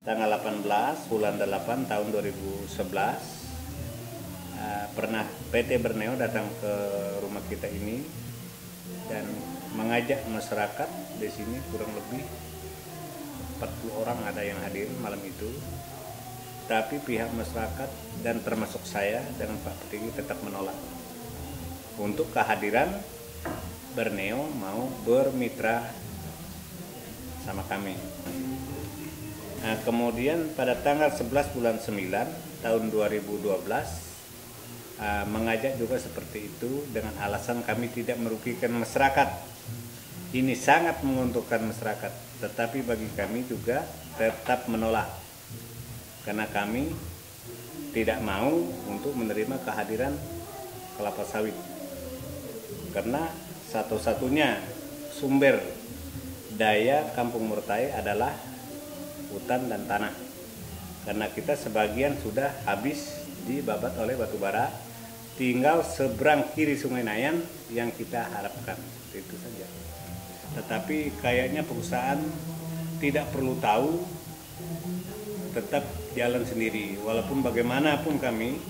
tanggal 18 bulan 8 tahun 2011 uh, pernah PT Berneo datang ke rumah kita ini dan mengajak masyarakat di sini kurang lebih 40 orang ada yang hadir malam itu tapi pihak masyarakat dan termasuk saya dengan Pak Petinggi tetap menolak untuk kehadiran Berneo mau bermitra sama kami. Nah, kemudian pada tanggal 11 bulan 9 tahun 2012 uh, mengajak juga seperti itu dengan alasan kami tidak merugikan masyarakat. Ini sangat menguntungkan masyarakat, tetapi bagi kami juga tetap menolak. Karena kami tidak mau untuk menerima kehadiran kelapa sawit. Karena satu-satunya sumber daya Kampung Murtai adalah hutan dan tanah. Karena kita sebagian sudah habis dibabat oleh batu bara tinggal seberang kiri sungai Nayan yang kita harapkan. Itu saja. Tetapi kayaknya perusahaan tidak perlu tahu tetap jalan sendiri. Walaupun bagaimanapun kami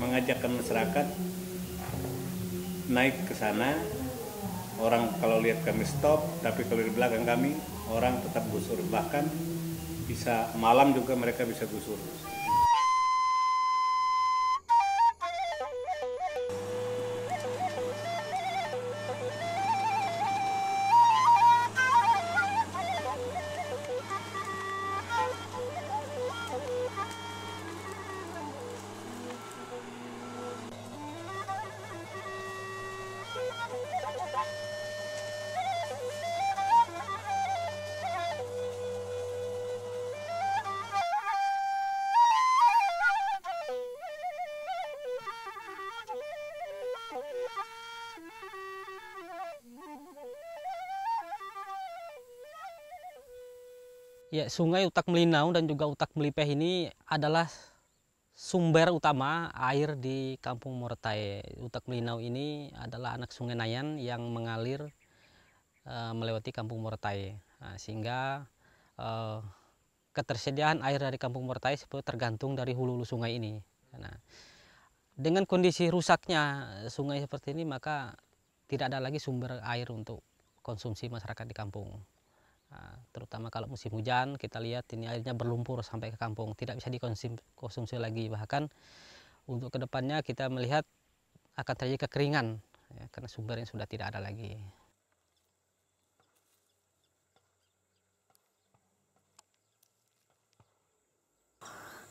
mengajakkan masyarakat naik ke sana orang kalau lihat kami stop tapi kalau di belakang kami orang tetap gusur bahkan bisa malam juga mereka bisa gusur. Ya, Sungai Utak Melinau dan juga Utak Melipeh ini adalah sumber utama air di Kampung Mortai. Utak Melinau ini adalah anak Sungai Nayan yang mengalir uh, melewati Kampung Mortai. Nah, sehingga uh, ketersediaan air dari Kampung Mortai tergantung dari hulu-hulu sungai ini. Nah, dengan kondisi rusaknya sungai seperti ini maka tidak ada lagi sumber air untuk konsumsi masyarakat di kampung. Nah, terutama kalau musim hujan kita lihat ini airnya berlumpur sampai ke kampung tidak bisa dikonsumsi lagi bahkan untuk ke depannya kita melihat akan terjadi kekeringan ya, karena sumbernya sudah tidak ada lagi.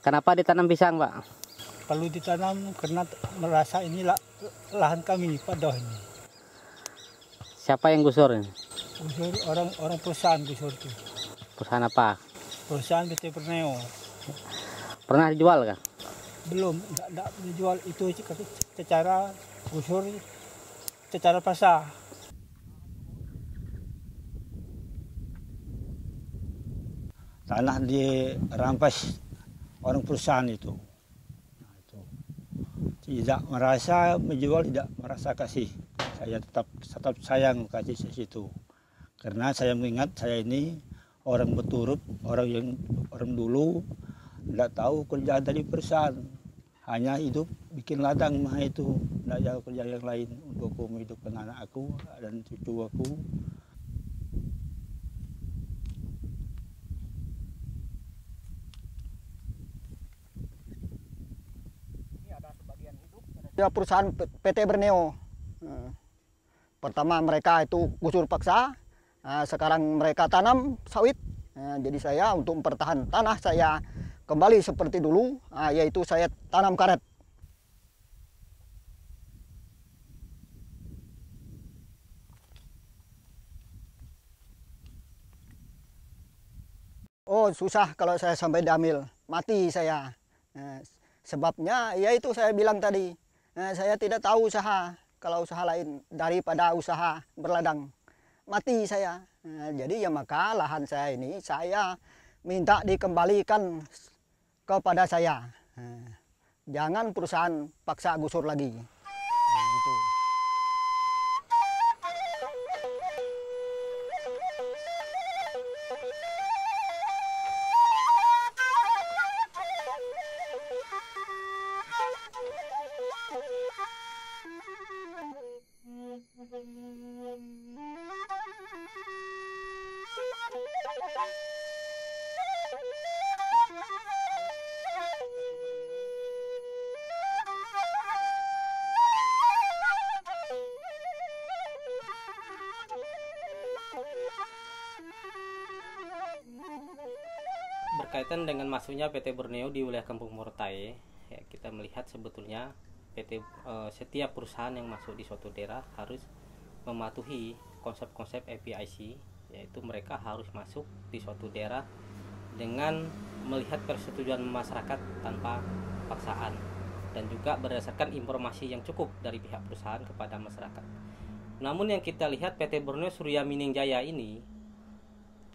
Kenapa ditanam pisang, Pak? Perlu ditanam karena merasa ini lahan kami pada ini. Siapa yang gusur ini? Gusur orang orang perusahaan gusur itu. Perusahaan apa? Perusahaan PT Perneo. Pernah dijual kan? Belum, tidak dijual itu secara gusur secara pasar. Tanah dirampas orang perusahaan itu. Nah, itu. Tidak merasa menjual, tidak merasa kasih. Saya tetap tetap sayang kasih situ karena saya mengingat saya ini orang berturut orang yang orang dulu tidak tahu kerjaan dari perusahaan. Hanya hidup bikin ladang mah itu tidak jauh kerja yang lain untuk aku menghidupkan anak aku dan cucu aku. Ya perusahaan PT Berneo. Eh, pertama mereka itu gusur paksa Nah, sekarang mereka tanam sawit, nah, jadi saya untuk mempertahankan tanah saya kembali seperti dulu, nah, yaitu saya tanam karet. Oh susah kalau saya sampai diambil, mati saya. Sebabnya yaitu saya bilang tadi, saya tidak tahu usaha kalau usaha lain daripada usaha berladang mati saya. Nah, jadi ya maka lahan saya ini saya minta dikembalikan kepada saya. Nah, jangan perusahaan paksa gusur lagi. Nah, gitu. Berkaitan dengan masuknya PT Borneo di wilayah Kampung Morotai, ya, kita melihat sebetulnya PT eh, setiap perusahaan yang masuk di suatu daerah harus mematuhi konsep-konsep APIC, yaitu mereka harus masuk di suatu daerah dengan melihat persetujuan masyarakat tanpa paksaan dan juga berdasarkan informasi yang cukup dari pihak perusahaan kepada masyarakat. Namun yang kita lihat PT Borneo Surya Mining Jaya ini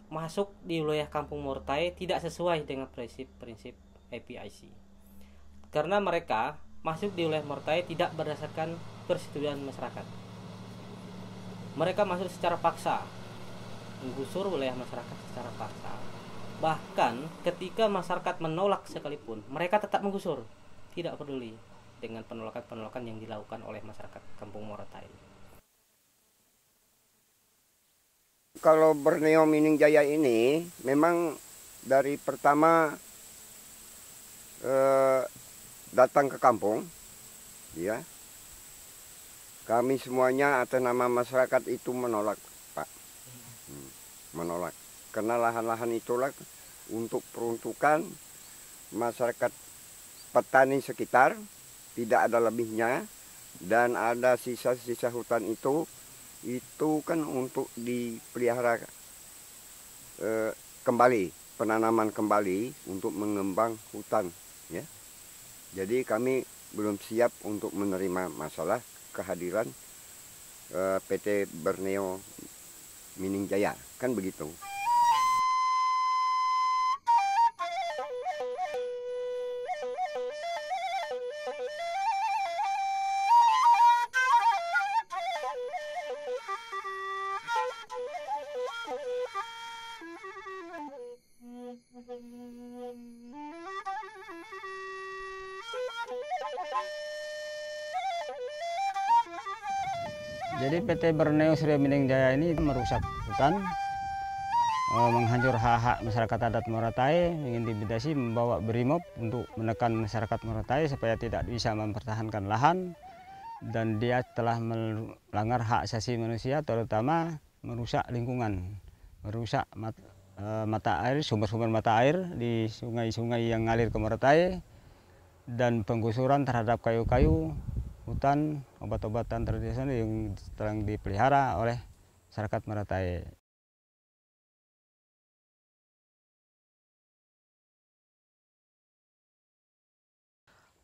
masuk di wilayah Kampung Mortai tidak sesuai dengan prinsip-prinsip APIC. Karena mereka masuk di wilayah Mortai tidak berdasarkan persetujuan masyarakat. Mereka masuk secara paksa, menggusur wilayah masyarakat secara paksa. Bahkan ketika masyarakat menolak sekalipun, mereka tetap menggusur, tidak peduli dengan penolakan-penolakan yang dilakukan oleh masyarakat Kampung Mortai. Kalau Borneo Mining Jaya ini memang dari pertama eh, datang ke kampung, ya, kami semuanya atas nama masyarakat itu menolak, Pak, Hmm, menolak. Karena lahan-lahan itulah untuk peruntukan masyarakat petani sekitar, tidak ada lebihnya, dan ada sisa-sisa hutan itu itu kan untuk dipelihara eh, kembali penanaman kembali untuk mengembang hutan ya. Jadi kami belum siap untuk menerima masalah kehadiran eh, PT Borneo Mining Jaya kan begitu Jadi PT Borneo Surya Mining Jaya ini merusak hutan, eh, menghancur hak-hak masyarakat adat Moratai, mengintimidasi, membawa brimob untuk menekan masyarakat Moratai supaya tidak bisa mempertahankan lahan, dan dia telah melanggar hak asasi manusia, terutama merusak lingkungan, merusak mat, eh, mata air, sumber-sumber mata air di sungai-sungai yang ngalir ke Moratai, dan penggusuran terhadap kayu-kayu hutan obat-obatan tradisional yang sedang dipelihara oleh masyarakat Maratai.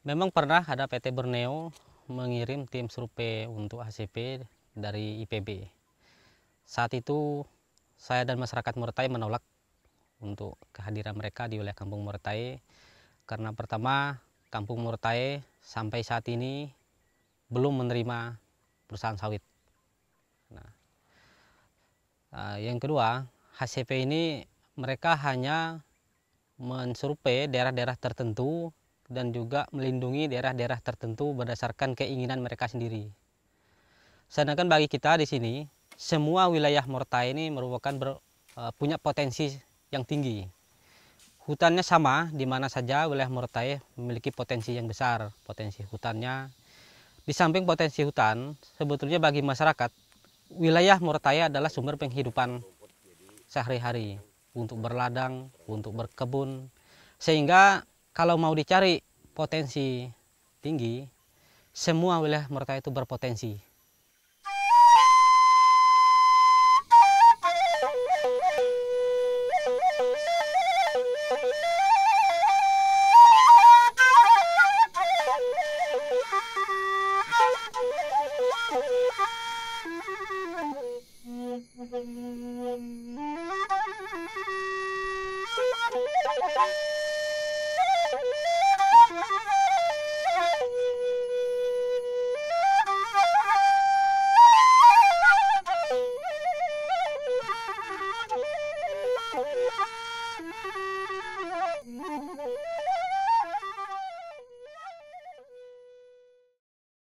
Memang pernah ada PT Borneo mengirim tim survei untuk HCP dari IPB. Saat itu saya dan masyarakat Murtai menolak untuk kehadiran mereka di wilayah Kampung Murtai karena pertama Kampung Murtai sampai saat ini belum menerima perusahaan sawit. Nah, uh, yang kedua, HCP ini mereka hanya mensurvei daerah-daerah tertentu dan juga melindungi daerah-daerah tertentu berdasarkan keinginan mereka sendiri. Sedangkan bagi kita di sini, semua wilayah Mortai ini merupakan ber, uh, punya potensi yang tinggi. Hutannya sama di mana saja wilayah Mortai memiliki potensi yang besar, potensi hutannya. Di samping potensi hutan, sebetulnya bagi masyarakat, wilayah Mortai adalah sumber penghidupan sehari-hari untuk berladang, untuk berkebun, sehingga kalau mau dicari potensi tinggi, semua wilayah Mortai itu berpotensi.